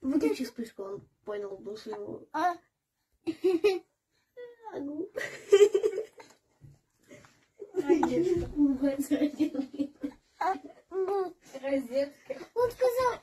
Выключи вспышку, он понял бы, что его... А. Агу. Розетка. Он сказал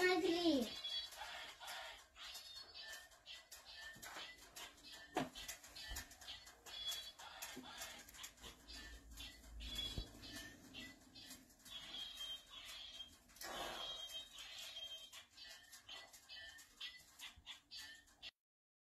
hungry.